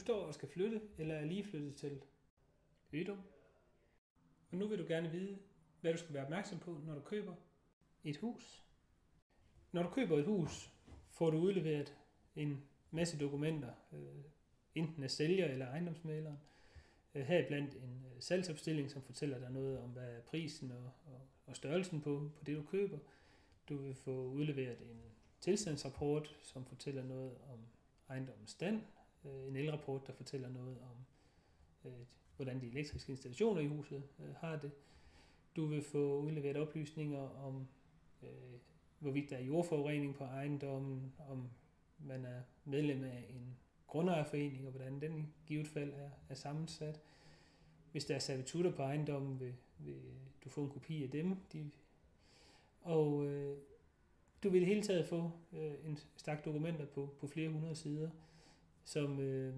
står og skal flytte, eller er lige flyttet til Ydum. Og nu vil du gerne vide, hvad du skal være opmærksom på, når du køber et hus. Når du køber et hus, får du udleveret en masse dokumenter, øh, enten af sælger eller ejendomsmaleren. Øh, Her blandt en øh, salgsopstilling, som fortæller dig noget om, hvad er prisen og, og, og størrelsen på, på det, du køber. Du vil få udleveret en tilstandsrapport, som fortæller noget om ejendommens stand. Øh, en elrapport, der fortæller noget om, øh, hvordan de elektriske installationer i huset øh, har det. Du vil få udleveret oplysninger om, øh, hvorvidt der er jordforurening på ejendommen, om man er medlem af en grundejerforening, og hvordan den i givet fald er, er sammensat. Hvis der er servitutter på ejendommen, vil, vil du få en kopi af dem. De, og øh, du vil i det hele taget få øh, en stak dokumenter på, på flere hundrede sider, som, øh,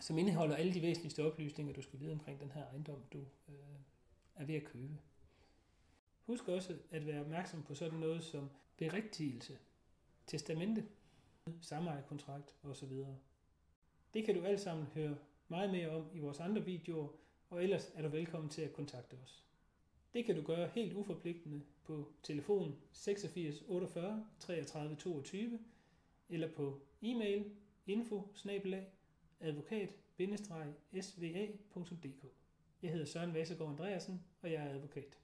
som indeholder alle de væsentligste oplysninger, du skal vide omkring den her ejendom, du øh, er ved at købe. Husk også at være opmærksom på sådan noget som berigtigelse, testamente, samejerkontrakt osv. Det kan du alt sammen høre meget mere om i vores andre videoer, og ellers er du velkommen til at kontakte os. Det kan du gøre helt uforpligtende på telefon 86 48 33 22 eller på e-mail info advokat-sva.dk. Jeg hedder Søren Vasegaard Andreasen, og jeg er advokat.